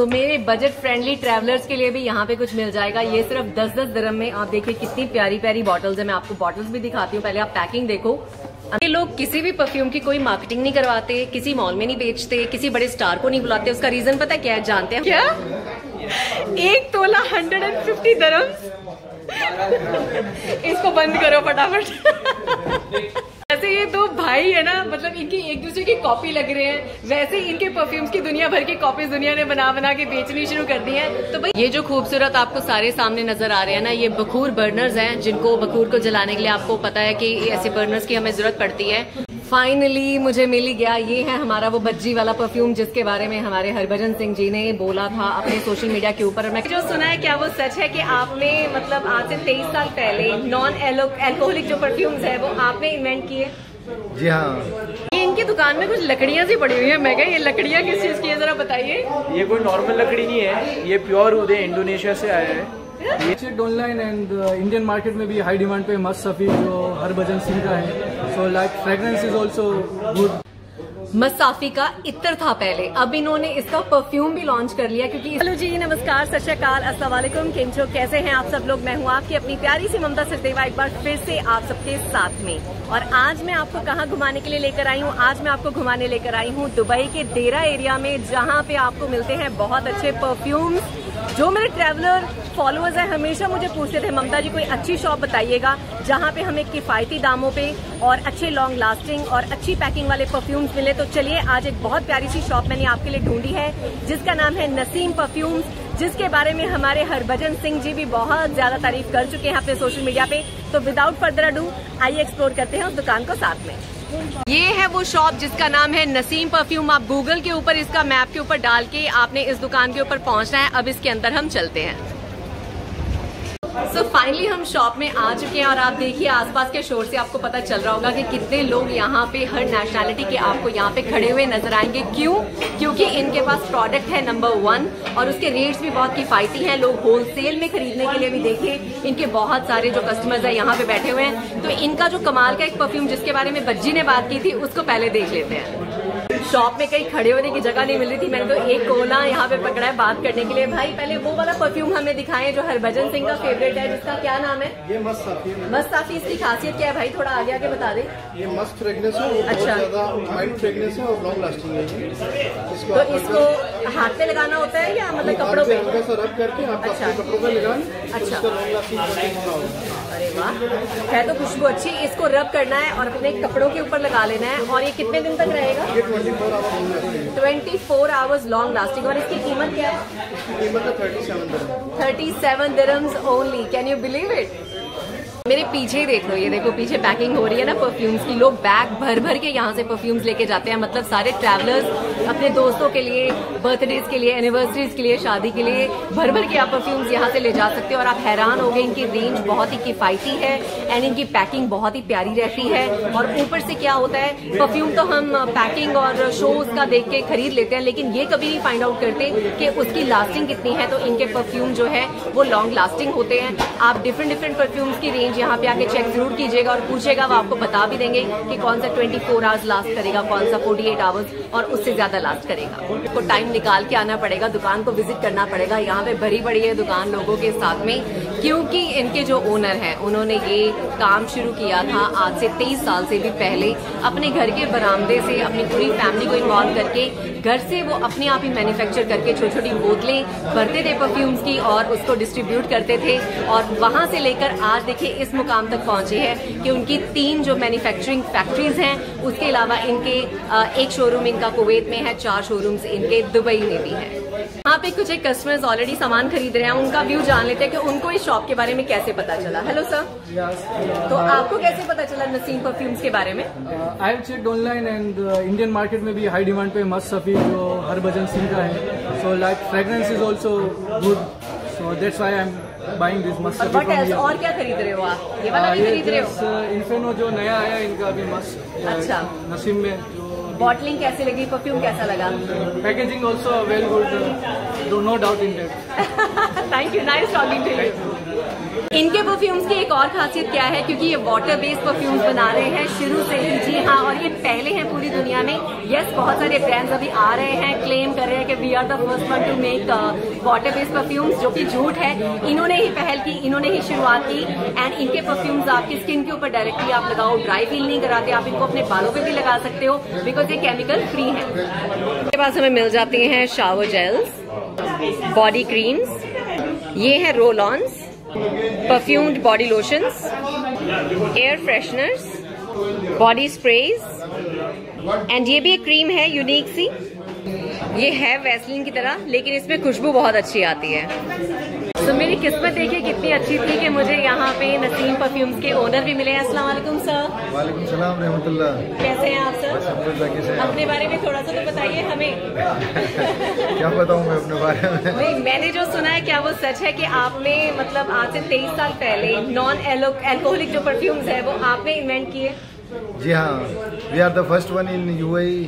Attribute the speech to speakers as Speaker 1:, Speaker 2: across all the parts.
Speaker 1: सो मेरे budget friendly travellers के लिए भी यहाँ पे कुछ मिल जाएगा। ये सिर्फ़ 10-10 दरम में। आप देखिए कितनी प्यारी प्यारी बॉटल्स है। मैं आपको बॉटल्स भी दिखाती हूँ। पहले आप पैकिंग देखो। ये लोग किसी भी परफ्यूम की कोई मार्केटिंग नहीं करवाते, किसी मॉल में नहीं बेचते, किसी बड़े स्टार को नहीं बुलाते। उसका रीजन पता है क्या है? जानते हैं? क्या? एक तोला हंड्रेड एंड फिफ्टी दरम इसको बंद करो फटाफट। वैसे ये दो भाई है ना मतलब इनकी एक दूसरे की कॉपी लग रहे हैं। वैसे इनके परफ्यूम्स की दुनिया भर की कॉपी दुनिया ने बना बना के बेचनी शुरू कर दी है। तो भाई, ये जो खूबसूरत आपको सारे सामने नज़र आ रहे हैं ना, ये बखूर बर्नर्स हैं, जिनको बखूर को जलाने के लिए आपको पता है कि ऐसे बर्नर्स की हमें ज़रूरत पड़ती है। फाइनली मुझे मिल गया। ये है हमारा वो बज्जी वाला परफ्यूम जिसके बारे में हमारे हरभजन सिंह जी ने बोला था अपने सोशल मीडिया के ऊपर। मैं जो सुना है क्या वो सच है कि आपने मतलब आज से तेईस साल पहले नॉन एल्कोहलिक जो परफ्यूम्स है वो आपने इन्वेंट किए?
Speaker 2: जी हाँ।
Speaker 1: ये इनकी दुकान में कुछ लकड़ियाँ सी पड़ी हुई है। मैं ये लकड़ियाँ किस चीज़ की है? जरा बताइए।
Speaker 2: ये कोई नॉर्मल लकड़ी नहीं है। ये प्योर उदय इंडोनेशिया से आया है। Check online and Indian market में भी हाई डिमांड पे मस्त सफी जो हरभजन सिंह का है। So like fragrance is also good
Speaker 1: Masafi का इतर था पहले। अब इन्होंने इसका परफ्यूम भी लॉन्च कर लिया क्योंकि हेलो जी नमस्कार सत श्रीकाल असलाकुम किंचो कैसे हैं आप सब लोग? मैं हूँ आपकी अपनी प्यारी सी ममता सिरदेवा एक बार फिर से आप सबके साथ में। और आज मैं आपको कहाँ घुमाने के लिए लेकर आई हूँ? आज मैं आपको घुमाने लेकर आई हूँ दुबई के देरा एरिया में जहाँ पे आपको मिलते हैं बहुत अच्छे परफ्यूम्स जो मेरे ट्रैवलर फॉलोअर्स हैं, हमेशा मुझे पूछते थे, ममता जी, कोई अच्छी शॉप बताइएगा जहाँ पे हमें किफायती दामों पे और अच्छे लॉन्ग लास्टिंग और अच्छी पैकिंग वाले परफ्यूम्स मिले। तो चलिए, आज एक बहुत प्यारी सी शॉप मैंने आपके लिए ढूंढी है, जिसका नाम है नसीम परफ्यूम्स जिसके बारे में हमारे हरभजन सिंह जी भी बहुत ज़्यादा तारीफ़ कर चुके हैं अपने सोशल मीडिया पे। तो विदाउट फर्दर अडू आइए एक्सप्लोर करते हैं उस दुकान को साथ में। ये है वो शॉप जिसका नाम है नसीम परफ्यूम। आप गूगल के ऊपर इसका मैप के ऊपर डाल के आपने इस दुकान के ऊपर पहुँचना है। अब इसके अंदर हम चलते हैं। सो so फाइनली हम शॉप में आ चुके हैं और आप देखिए, आसपास के शोर से आपको पता चल रहा होगा कि कितने लोग यहाँ पे, हर नेशनैलिटी के आपको यहाँ पे खड़े हुए नज़र आएँगे। क्यों? क्योंकि इनके पास प्रोडक्ट है नंबर वन और उसके रेट्स भी बहुत किफायती हैं। लोग होलसेल में खरीदने के लिए भी देखिए, इनके बहुत सारे जो कस्टमर्स है यहाँ पे बैठे हुए हैं। तो इनका जो कमाल का एक परफ्यूम जिसके बारे में बज्जी ने बात की थी, उसको पहले देख लेते हैं। शॉप में कहीं खड़े होने की जगह नहीं मिल रही थी। मैंने तो एक कोना यहाँ पे पकड़ा है बात करने के लिए। भाई पहले वो वाला परफ्यूम हमें दिखाएँ जो हरभजन सिंह का फेवरेट है जिसका क्या नाम है?
Speaker 2: ये मस्त साफी
Speaker 1: इसकी खासियत क्या है भाई? थोड़ा आगे आगे बता दे।
Speaker 2: ये मस्त फ्रेगनेंस है
Speaker 1: अच्छा।
Speaker 2: है और लॉन्ग लास्टिंग है
Speaker 1: तो इसको हाथ पे लगाना होता है या मतलब कपड़ों पे
Speaker 2: रब करके अच्छा। कपड़ों पे लगाएँ
Speaker 1: अच्छा। अरे वाह। है तो खुशबू अच्छी इसको रब करना है और अपने कपड़ों के ऊपर लगा लेना है। और ये कितने दिन तक रहेगा?
Speaker 2: ये twenty four hours
Speaker 1: long lasting और इसकी कीमत क्या है?
Speaker 2: Thirty seven
Speaker 1: dirhams only can you believe it मेरे पीछे देख लो, ये देखो, पीछे पैकिंग हो रही है ना परफ्यूम्स की। लोग बैग भर भर के यहाँ से परफ्यूम्स लेके जाते हैं। मतलब सारे ट्रैवलर्स अपने दोस्तों के लिए बर्थडेज के लिए एनिवर्सरीज के लिए, शादी के लिए भर भर के आप परफ्यूम्स यहाँ से ले जा सकते हो। और आप हैरान हो गए, इनकी रेंज बहुत ही किफायती है एंड इनकी पैकिंग बहुत ही प्यारी रहती है। और ऊपर से क्या होता है परफ्यूम तो हम पैकिंग और शोज़ का देख के खरीद लेते हैं, लेकिन ये कभी नहीं फाइंड आउट करते कि उसकी लास्टिंग कितनी है। तो इनके परफ्यूम जो है, वो लॉन्ग लास्टिंग होते हैं। आप डिफरेंट डिफरेंट परफ्यूम्स की रेंज यहाँ पे आके चेक ज़रूर कीजिएगा और पूछेगा, वो आपको बता भी देंगे कि कौन सा 24 फोर आवर्स लास्ट करेगा, कौन सा 48 आवर्स और उससे ज़्यादा लास्ट करेगा। तो टाइम निकाल के आना पड़ेगा, दुकान को विज़िट करना पड़ेगा। यहाँ पे भरी पड़ी है दुकान लोगों के साथ में। क्योंकि इनके जो ओनर हैं, उन्होंने ये काम शुरू किया था आज से तेईस साल से भी पहले। अपने घर के बरामदे से, अपनी पूरी फैमिली को इन्वॉल्व करके, घर से वो अपने आप ही मैन्युफैक्चर करके छोटी छोटी बोतलें भरते थे परफ्यूम्स की और उसको डिस्ट्रीब्यूट करते थे। और वहाँ से लेकर आज देखिए, इस मुकाम तक पहुँचे हैं कि उनकी तीन जो मैन्युफैक्चरिंग फैक्ट्रीज हैं, उसके अलावा इनके एक शोरूम इनका कुवैत में है, चार शोरूम्स इनके दुबई में भी है। यहाँ पे कुछ एक कस्टमर्स ऑलरेडी सामान खरीद रहे हैं उनका व्यू जान लेते हैं कि उनको इस शॉप के बारे में कैसे पता चला। हेलो सर तो आपको कैसे पता चला नसीम परफ्यूम्स के बारे में?
Speaker 3: I have checked online and Indian market में भी हाई डिमांड पे मस्त सफी जो हरभजन सिंह का है। So like fragrance is also good so that's I am buying this मस्त
Speaker 1: और क्या खरीद रहे हो आप? ये वाला भी खरीद रहे हो?
Speaker 3: इन्फेनो जो नया आया इनका अभी मस्त
Speaker 1: अच्छा।
Speaker 3: नसीम में।
Speaker 1: बॉटलिंग कैसी लगी? परफ्यूम कैसा लगा?
Speaker 3: Packaging also well good no doubt in that
Speaker 1: thank you nice talking to you इनके परफ्यूम्स की एक और खासियत क्या है? क्योंकि ये वाटर बेस्ड परफ्यूम्स बना रहे हैं शुरू से ही। जी हाँ और ये पहले हैं पूरी दुनिया में। यस बहुत सारे ब्रांड्स अभी आ रहे हैं क्लेम कर रहे हैं कि we are the first one to make water based perfumes जो कि झूठ है। इन्होंने ही पहल की, इन्होंने ही शुरुआत की। एंड इनके परफ्यूम्स आपकी स्किन के ऊपर डायरेक्टली आप लगाओ ड्राई फील नहीं कराते, आप इनको अपने बालों पे भी लगा सकते हो बिकॉज़ ये केमिकल फ्री है। इसके पास हमें मिल जाती हैं शावर जेल्स बॉडी क्रीम्स ये है roll ons perfumed body lotions air fresheners body sprays and ये भी एक क्रीम है यूनिक सी। ये है वैसलिन की तरह, लेकिन इसमें खुशबू बहुत अच्छी आती है। तो मेरी किस्मत देखिए कितनी अच्छी थी कि मुझे यहाँ पे नसीम परफ्यूम्स के ओनर भी मिले। अस्सलाम वालेकुम सर
Speaker 4: वालेकुम सलाम रहमतुल्लाह।
Speaker 1: कैसे हैं आप सर अपने बारे में थोड़ा सा तो बताइए हमें।
Speaker 4: क्या बताऊँ मैं अपने बारे में?
Speaker 1: नहीं मैंने जो सुना है क्या वो सच है कि आपने मतलब आज से तेईस साल पहले नॉन एल्कोहलिक जो परफ्यूम्स है वो आपने इन्वेंट किए?
Speaker 4: जी हाँ we are the first one in UAE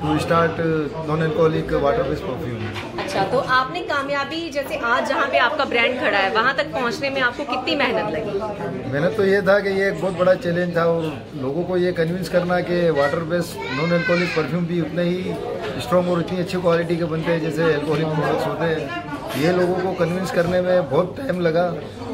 Speaker 4: to start non alcoholic water based perfume
Speaker 1: अच्छा तो आपने कामयाबी जैसे आज जहाँ पे आपका ब्रांड खड़ा है, वहाँ तक पहुँचने में आपको कितनी मेहनत लगी?
Speaker 4: मेहनत तो ये था कि ये एक बहुत बड़ा चैलेंज था और लोगों को ये कन्विंस करना कि water based non alcoholic perfume भी उतने ही स्ट्रॉन्ग और उतनी अच्छी क्वालिटी के बनते हैं जैसे एल्कोहलिक प्रोडक्ट्स होते हैं। ये लोगों को कन्विंस करने में बहुत टाइम लगा।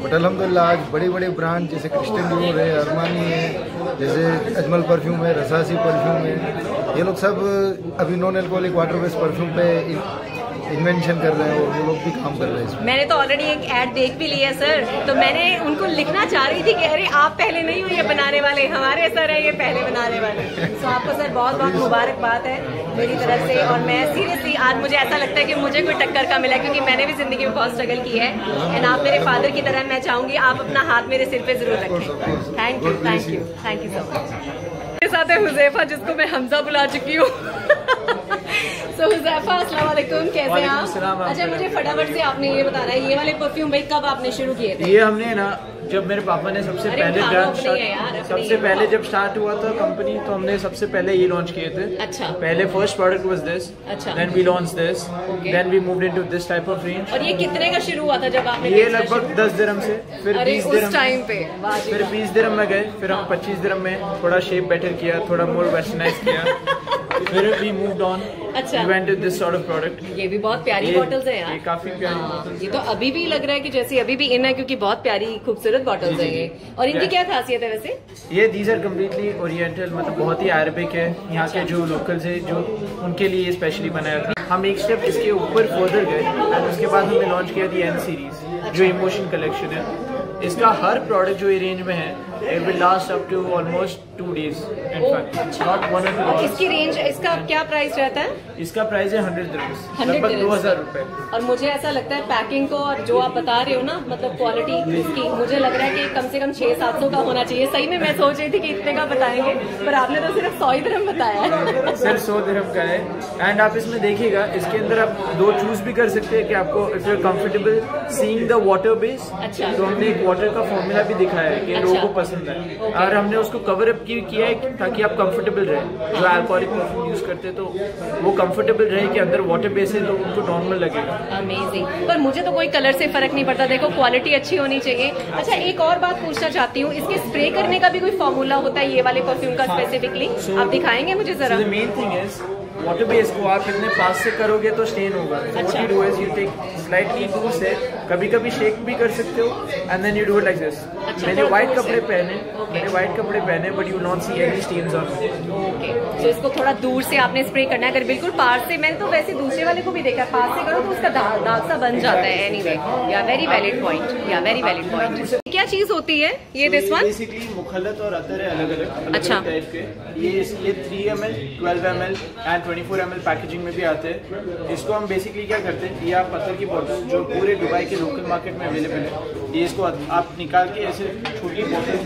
Speaker 4: बट अलहमदिल्ला आज बड़े बड़े ब्रांड जैसे क्रिस्टियन डियोर है अरमानी है, जैसे अजमल परफ्यूम है रसासी परफ्यूम है, ये लोग सब अभी non alcoholic water based perfume पे इन्वेंशन कर रहे हैं और वो लोग भी काम कर रहे हैं
Speaker 1: मैंने तो ऑलरेडी एक ऐड देख भी लिया सर तो मैंने उनको लिखना चाह रही थी कि अरे, आप पहले नहीं हो, ये बनाने वाले। हमारे सर है, ये पहले बनाने वाले। तो आपको सर बहुत बहुत मुबारकबाद है मेरी तरफ़ से। और मैं सीरियसली आज मुझे ऐसा लगता है कि मुझे कोई टक्कर का मिला क्योंकि मैंने भी ज़िंदगी में बहुत स्ट्रगल की है। एंड आप मेरे फादर की तरह मैं चाहूँगी आप अपना हाथ मेरे सिर पे ज़रूर रखें। Thank you thank you thank you so much मेरे साथ है हुजैफा, जिसको मैं हमजा बुला चुकी हूँ। सो हुजैफा अस्सलाम वालेकुम कैसे हैं आप? अच्छा मुझे फटाफट से आपने ये बताना है ये वाले परफ्यूम भाई कब आपने शुरू किए थे?
Speaker 2: ये हमने ना जब मेरे पापा ने सबसे पहले सबसे पहले जब स्टार्ट हुआ था कंपनी तो हमने सबसे पहले ये लॉन्च किए थे।
Speaker 1: अच्छा।
Speaker 2: पहले first product was this. Then we launch this then we moved into this type of range
Speaker 1: और ये कितने का शुरू हुआ था जब आपने
Speaker 2: ये लगभग
Speaker 1: दस
Speaker 2: 10 दिरहम से फिर
Speaker 1: अरे
Speaker 2: 20
Speaker 1: टाइम पे।
Speaker 2: फिर
Speaker 1: बीस
Speaker 2: 20 दिरहम में गए फिर हम 25 दिरहम में थोड़ा शेप बेटर किया थोड़ा मोर वेस्टर्नाइज किया। फिर वी मूव्ड ऑन
Speaker 1: अच्छा।
Speaker 2: We went this sort of product
Speaker 1: ये भी बहुत प्यारी बॉटल्स हैं यार.
Speaker 2: ये काफ़ी प्यारी
Speaker 1: हाँ, ये तो अभी भी लग रहा है कि जैसे अभी भी इन है क्योंकि बहुत प्यारी खूबसूरत बॉटल्स हैं ये. और इनकी क्या खासियत है वैसे?
Speaker 2: ये दीज आर कम्प्लीटली ओरिएंटल मतलब बहुत ही अरबिक है. यहाँ के जो लोकल्स है जो उनके लिए स्पेशली बनाया था. हम एक स्टेप इसके ऊपर फर्दर गए एंड उसके बाद हमने लॉन्च किया थी एन सीरीज़ जो इमोशन कलेक्शन है. इसका हर प्रोडक्ट जो ये रेंज में है last up to almost two days in
Speaker 1: oh,
Speaker 2: fact
Speaker 1: अच्छा।
Speaker 2: नॉट वन
Speaker 1: और
Speaker 2: और
Speaker 1: इसकी रेंज इसका क्या प्राइस रहता है
Speaker 2: इसका प्राइस है हंड्रेड दिरम्स
Speaker 1: 100
Speaker 2: लगभग
Speaker 1: dirhams
Speaker 2: दो हज़ार। रुपए
Speaker 1: और मुझे ऐसा लगता है पैकिंग को और जो आप बता रहे हो ना मतलब क्वालिटी इसकी मुझे लग रहा है कि कम से कम छह सात सौ का होना चाहिए सही में मैं सोच रही थी कि इतने का बताएँगे पर आपने तो सिर्फ़ सौ ही धर्म बताया है
Speaker 2: सिर्फ़ सौ दिरहम का है एंड आप इसमें देखिएगा इसके अंदर आप दो चूज़ भी कर सकते हैं कि आपको if you comfortable seeing the water base
Speaker 1: अच्छा।
Speaker 2: तो हमने एक वाटर का फॉर्मूला भी दिखाया है कि
Speaker 1: अच्छा।
Speaker 2: लोगों को पसंद है। और हमने उसको कवर अप किया है ताकि आप कंफर्टेबल रहे। जो अल्कोहलिक परफ्यूम यूज़ करते तो वो कंफर्टेबल रहे कि अंदर वाटर बेस है तो उनको नॉर्मल लगेगा।
Speaker 1: अमेजिंग पर मुझे तो कोई कलर से फ़र्क नहीं पड़ता। देखो क्वालिटी अच्छी होनी चाहिए। अच्छा एक और बात पूछना चाहती हूँ। इसके स्प्रे करने का भी कोई फॉर्मूला होता है ये वाले परफ्यूम का स्पेसिफिकली आप दिखाएँगे मुझे जरा?
Speaker 2: Main thing is water base को आप इतने पास से करोगे तो स्टेन होगा। व्हाट
Speaker 1: अच्छा।
Speaker 2: You do is you take slightly दूर से कभी कभी शेक भी कर सकते हो and then you do it like this मैंने व्हाइट
Speaker 1: से।
Speaker 2: कपड़े पहने मैंने व्हाइट कपड़े पहने but you not see any stains on
Speaker 1: okay तो इसको थोड़ा दूर से आपने स्प्रे करना है। अगर बिल्कुल पास से मैंने तो वैसे दूसरे वाले को भी देखा पास से करो तो उसका दाग दाग सा बन जाता है anyway yeah very valid point yeah very valid point क्या चीज़ होती है? ये दिस वन
Speaker 2: बेसिकली मुखलत और अतर है अलग अलग
Speaker 1: अच्छा।
Speaker 2: टाइप के। ये ये three M L twelve M L and twenty four M L packaging में भी आते हैं। इसको हम बेसिकली क्या करते हैं? ये आप पत्थर की बॉटल जो पूरे दुबई के लोकल मार्केट में अवेलेबल है ये इसको आप निकाल के ऐसे छोटी बॉटल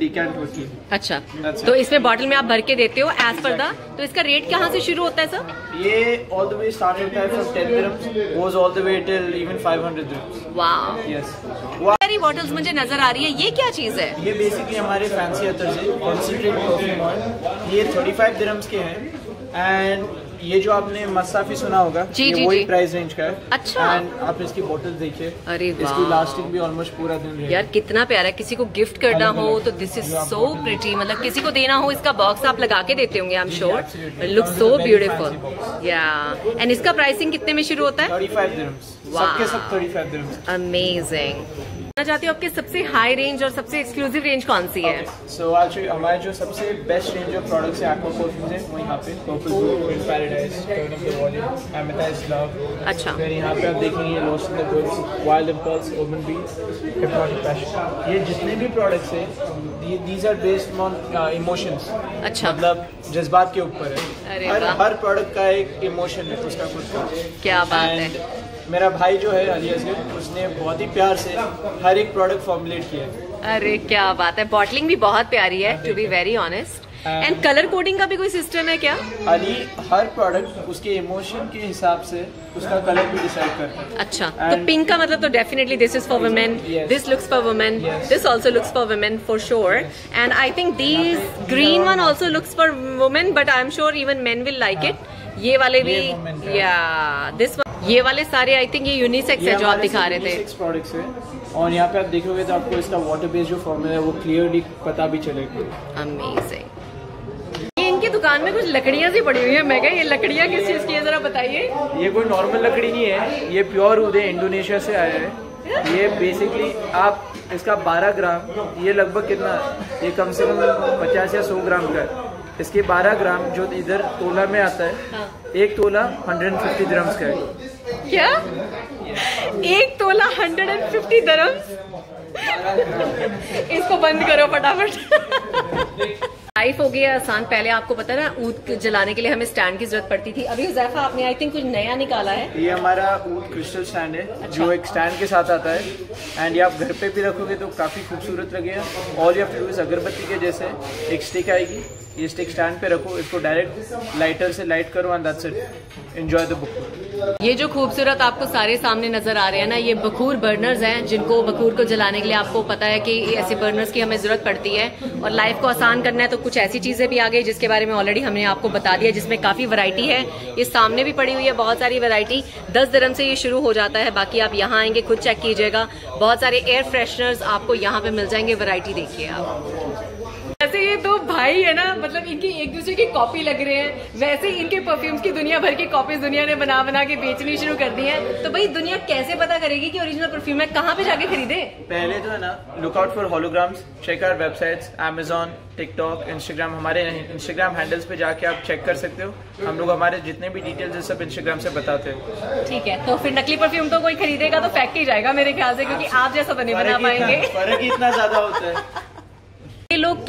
Speaker 2: डिकैंट होती है
Speaker 1: अच्छा। तो इसमें बॉटल में आप भर के देते हो एज पर द तो इसका रेट कहाँ से शुरू होता है सर
Speaker 2: ये ऑल द वे स्टार्ट होता है from ten goes all the way till even five hundred
Speaker 1: वाह
Speaker 2: यस
Speaker 1: सारी बॉटल्स मुझे नज़र आ रही है। ये क्या चीज़ है?
Speaker 2: ये बेसिकली हमारे फैंसी अतर से कॉन्सेंट्रेट परफ्यूम ऑयल ये 35 फाइव के हैं। एंड ये जो आपने मसाफी सुना होगा
Speaker 1: जी,
Speaker 2: ये
Speaker 1: जी,
Speaker 2: वही प्राइस रेंज का है।
Speaker 1: अच्छा।
Speaker 2: एंड आप इसकी बोतल देखिए।
Speaker 1: अरे
Speaker 2: इसकी लास्टिंग भी ऑलमोस्ट पूरा दिन
Speaker 1: यार कितना प्यारा है। किसी को गिफ्ट करना हो तो दिस इज़ सो प्रिटी मतलब किसी को देना हो इसका बॉक्स आप लगा के देते होंगे I am sure look so beautiful yeah and इसका प्राइसिंग कितने में शुरू होता है? अमेजिंग मैं चाहती हूँ आपके सबसे हाई रेंज और सबसे एक्सक्लूसिव रेंज कौन सी है?
Speaker 2: सो आज हमारे जो सबसे बेस्ट रेंज ऑफ़ प्रोडक्ट्स है एक्वा परफ्यूम्स है वो यहाँ पे। Purple paradise turn off the volume amethyst love
Speaker 1: अच्छा।
Speaker 2: फिर यहाँ पे आप देखेंगे lost the goods wild impulse woman be hypnotic passion ये जितने भी प्रोडक्ट्स हैं these are based on emotions
Speaker 1: अच्छा।
Speaker 2: मतलब जज्बात के ऊपर है। हर हर प्रोडक्ट का एक इमोशन है उसका खुद का
Speaker 1: क्या बात है।
Speaker 2: मेरा भाई जो है अली असगर उसने बहुत ही प्यार से हर एक प्रोडक्ट फॉर्मुलेट किया है।
Speaker 1: अरे क्या बात है बॉटलिंग भी बहुत प्यारी है to be very honest and colour coding का भी कोई सिस्टम है क्या?
Speaker 2: अली हर प्रोडक्ट उसके इमोशन के हिसाब से उसका कलर भी डिसाइड करता है।
Speaker 1: अच्छा तो पिंक का मतलब तो definitely this is for women this looks for women this also looks for women for sure and I think this green one also looks for women but I am sure even men will like it ये वाले भी
Speaker 2: ये
Speaker 1: या this ये वाले सारे I think ये unisex है जो आप दिखा रहे थे।
Speaker 2: प्रोडक्ट्स है। और यहाँ पे आप देखोगे तो आपको इसका वाटर बेस्ड जो फॉर्मूला है वो क्लियरली पता भी चलेगा।
Speaker 1: अमेजिंग इनकी दुकान में कुछ लकड़ियाँ सी पड़ी हुई है। मैं ये लकड़ियाँ किस चीज़ की है? जरा बताइए।
Speaker 2: ये कोई नॉर्मल लकड़ी नहीं है। ये प्योर उद है इंडोनेशिया से आया है। ये बेसिकली आप इसका 12 ग्राम ये लगभग कितना? ये कम से कम 50 या 100 ग्राम का है। इसके 12 ग्राम जो इधर तोला में आता है हाँ। एक तोला 150 ग्राम्स का है।
Speaker 1: क्या? एक तोला हंड्रेड एंड फिफ्टी दरम्स इसको बंद करो फटाफट। लाइफ हो गया आसान। पहले आपको पता ना ऊद जलाने के लिए हमें स्टैंड की ज़रूरत पड़ती थी। अभी हुजैफा आपने आई थिंक कुछ नया निकाला है।
Speaker 2: ये हमारा ऊद क्रिस्टल स्टैंड है अच्छा। जो एक स्टैंड के साथ आता है। एंड ये आप घर पे भी रखोगे तो काफ़ी खूबसूरत लगेगा। और ये अगरबत्ती के जैसे एक स्टिक आएगी। ये स्टिक स्टैंड पे रखो, इसको डायरेक्ट लाइटर से लाइट करो and that's it enjoy the book
Speaker 1: ये जो खूबसूरत आपको सारे सामने नज़र आ रहे हैं ना, ये बखूर बर्नर्स हैं, जिनको बखूर को जलाने के लिए आपको पता है कि ऐसे बर्नर्स की हमें ज़रूरत पड़ती है। और लाइफ को आसान करना है तो कुछ ऐसी चीज़ें भी आ गई जिसके बारे में ऑलरेडी हमने आपको बता दिया, जिसमें काफ़ी वैरायटी है। ये सामने भी पड़ी हुई है, बहुत सारी वैरायटी दस दरम से ये शुरू हो जाता है, बाकी आप यहाँ आएँगे, खुद चेक कीजिएगा। बहुत सारे एयर फ्रेशनर्स आपको यहाँ पे मिल जाएँगे वैरायटी देखिए आप। वैसे ये दो भाई है ना मतलब इनकी एक दूसरे की कॉपी लग रहे हैं। वैसे इनके परफ्यूम्स की दुनिया भर की कॉपीज दुनिया ने बना बना के बेचनी शुरू कर दी है। तो भाई दुनिया कैसे पता करेगी कि ओरिजिनल परफ्यूम है कहाँ पे जाके खरीदे?
Speaker 2: पहले तो है ना lookout for holograms check out websites Amazon TikTok Instagram हमारे इंस्टाग्राम हैंडल्स पे जाके आप चेक कर सकते हो। हम लोग हमारे जितने भी डिटेल्स है सब इंस्टाग्राम से बताते हैं।
Speaker 1: ठीक है तो फिर नकली परफ्यूम तो कोई खरीदेगा तो फैक्ट ही जाएगा मेरे ख्याल से क्योंकि आप जैसा तो नहीं बना पाएँगे।
Speaker 2: फ़र्क इतना ज़्यादा होता है।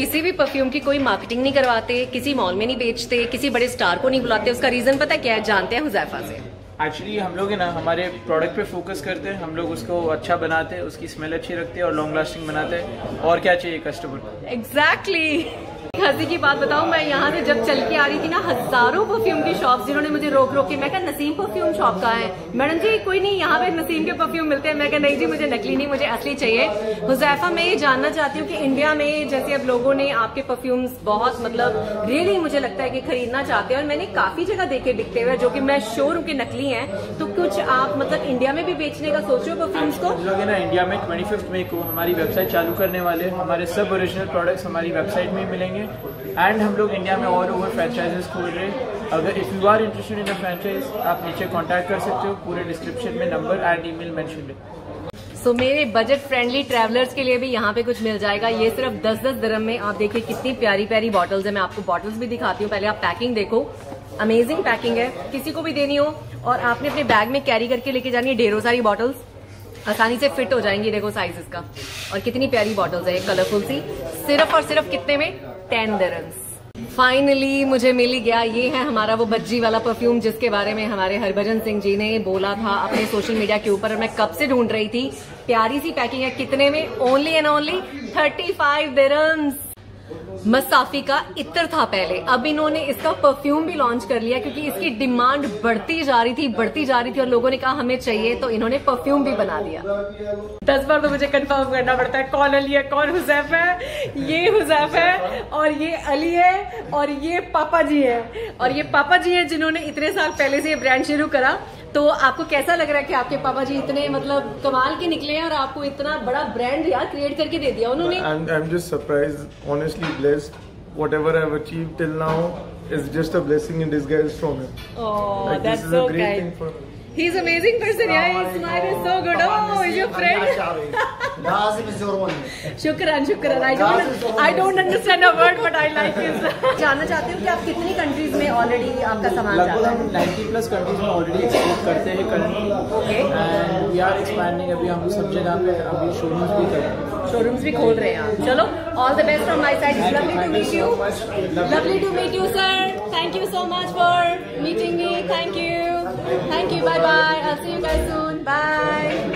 Speaker 1: किसी भी परफ्यूम की कोई मार्केटिंग नहीं करवाते किसी मॉल में नहीं बेचते किसी बड़े स्टार को नहीं बुलाते उसका रीजन पता क्या है? जानते हैं हुजैफा से।
Speaker 2: एक्चुअली हम लोग है ना हमारे प्रोडक्ट पे फोकस करते हैं हम लोग उसको अच्छा बनाते हैं उसकी स्मेल अच्छी रखते हैं और लॉन्ग लास्टिंग बनाते हैं। और क्या चाहिए कस्टमर को?
Speaker 1: एग्जैक्टली हँसी की बात बताऊँ, मैं यहाँ से जब चल के आ रही थी ना, हज़ारों परफ्यूम की शॉप जिन्होंने मुझे रोक रोक के, मैं कहा, नसीम परफ्यूम शॉप कहाँ है? मैडम जी, कोई नहीं, यहाँ पे नसीम के परफ्यूम मिलते हैं। मैं कहा, नहीं जी, मुझे नकली नहीं, मुझे असली चाहिए। हुजैफा, मैं ये जानना चाहती हूँ कि इंडिया में जैसे अब लोगों ने आपके परफ्यूम्स बहुत मतलब रियली मुझे लगता है कि खरीदना चाहते हैं। और मैंने काफ़ी जगह देखे बिकते हुए जो कि मैं श्योर हूँ कि नकली है। तो कुछ आप मतलब इंडिया में भी बेचने का सोचो परफ्यूम्स को?
Speaker 2: हम लोग है ना इंडिया में ट्वेंटी फिफ्थ मई को हमारी वेबसाइट चालू करने वाले हमारे सब ओरिजिनल प्रोडक्ट्स हमारी वेबसाइट में मिलेंगे। एंड हम लोग इंडिया में ऑल ओवर फ्रेंचाइजेस खोल रहे हैं। अगर if you are interested in the franchise आप नीचे कांटेक्ट कर सकते हो। पूरे डिस्क्रिप्शन में नंबर एंड ई मेल है।
Speaker 1: सो मेरे बजट फ्रेंडली ट्रैवलर्स के लिए भी यहाँ पे कुछ मिल जाएगा। ये सिर्फ़ 10 10 दरम में आप देखिए कितनी प्यारी प्यारी बॉटल्स है। मैं आपको बॉटल्स भी दिखाती हूँ। पहले आप पैकिंग देखो। अमेजिंग पैकिंग है। किसी को भी देनी हो और आपने अपने बैग में कैरी करके लेके जानी है ढेरों सारी बॉटल्स आसानी से फिट हो जाएँगी देखो साइज़ इसका और कितनी प्यारी बॉटल्स है कलरफुल सी। सिर्फ़ और सिर्फ़ कितने में? टेन दरम्स फाइनली मुझे मिल गया, ये है हमारा वो बज्जी वाला परफ्यूम जिसके बारे में हमारे हरभजन सिंह जी ने बोला था अपने सोशल मीडिया के ऊपर मैं कब से ढूंढ रही थी। प्यारी सी पैकिंग है कितने में? Only and only thirty five Masafi का इत्र था पहले। अब इन्होंने इसका परफ्यूम भी लॉन्च कर लिया क्योंकि इसकी डिमांड बढ़ती जा रही थी, बढ़ती जा रही थी और लोगों ने कहा, हमें चाहिए। तो इन्होंने परफ्यूम भी बना दिया। दस बार तो मुझे कंफर्म करना पड़ता है कौन अली है, कौन हुजैफ है? ये हुजैफ है और ये अली है और ये पापा जी है। और ये पापा जी है जिन्होंने इतने साल पहले से ये ब्रांड शुरू करा। तो आपको कैसा लग रहा है कि आपके पापा जी इतने मतलब कमाल के निकले हैं और आपको इतना बड़ा ब्रांड यार क्रिएट करके दे दिया उन्होंने?
Speaker 5: I am just surprise honestly blessed whatever I achieve till now is just
Speaker 1: a
Speaker 5: blessing
Speaker 1: in
Speaker 5: disguise from
Speaker 1: him
Speaker 5: oh that's
Speaker 1: so
Speaker 5: great thing for
Speaker 1: He's amazing person, yeah. His smile is so good. Oh, is your friend?
Speaker 6: Lazim is your one.
Speaker 1: Shukran, shukran. I don't, I don't understand a word, but I like his. जानना चाहती हूँ कि आप कितनी countries में already आपका सामान
Speaker 3: लगभग
Speaker 1: जाता
Speaker 3: हम
Speaker 1: है
Speaker 3: 90 प्लस कंट्रीज़ में ऑलरेडी एक्सपोर्ट करते हैं currently
Speaker 1: Okay.
Speaker 3: And we are expanding अभी हम सब जगह पे अभी शोरूम्स भी कर रहे हैं
Speaker 1: शोरूम्स भी खोल रहे हैं आप चलो all the best from my side lovely to meet you lovely to meet you sir thank you so much for meeting me thank you Thank you. Bye bye. I'll see you guys soon. Bye.